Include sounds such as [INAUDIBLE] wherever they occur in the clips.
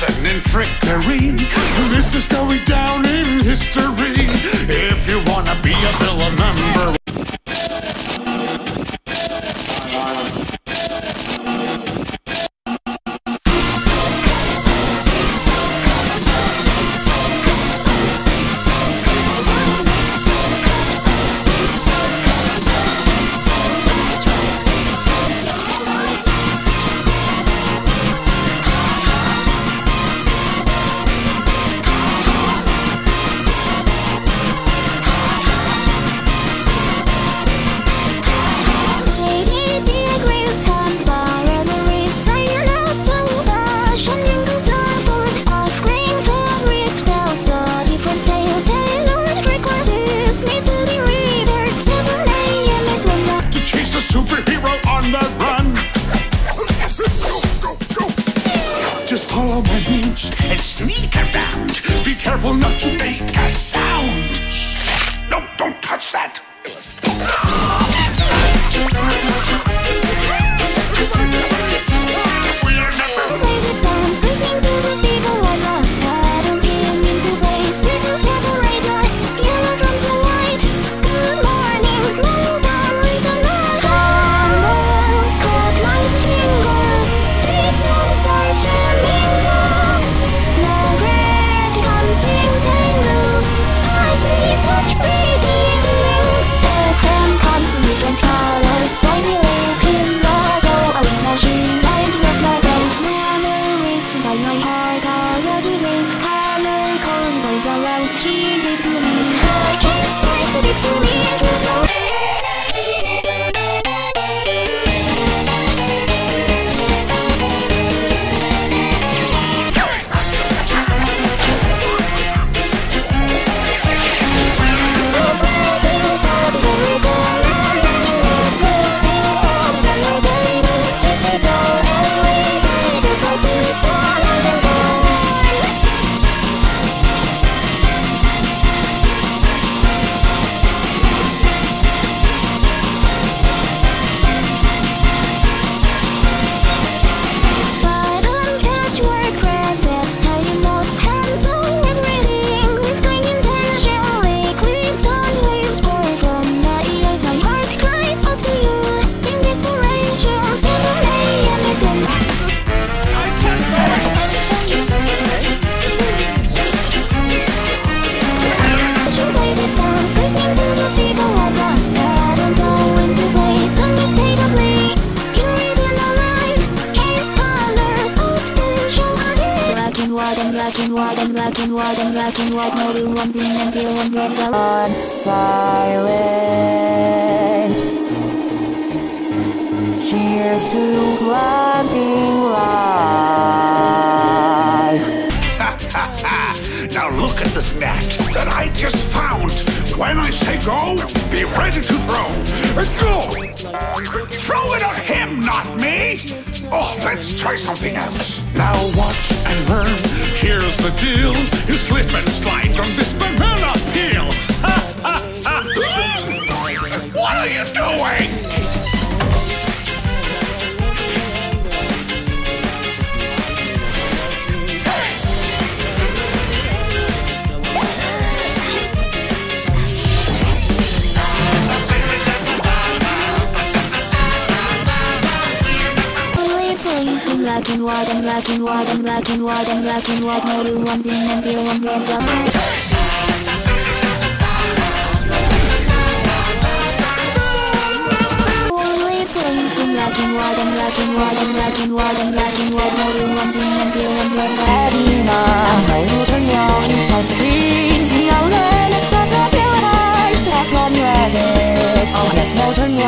Lesson in trickery. This is going down in history. If you wanna be a villain number follow my moves and sneak around. Be careful not to make a sound. No, don't touch that. And white and black and white and black and white No blue one green and pale one red on silent Cheers to loving life [LAUGHS] now look at this net that I just found. When I say go, be ready to throw. Go! Throw it at him, not me! Oh, let's try something else. Now watch and learn. Here's the deal. You slip and slide on this banana peel. and white and black and white and black and white and black and white No do one green and feel one green black Black and white and black and white and black and white and black and white No do one green and feel one green black Adina, my little young is not free The outlet, it's a perfect heart, step on your head Oh, there's no turn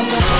Bye.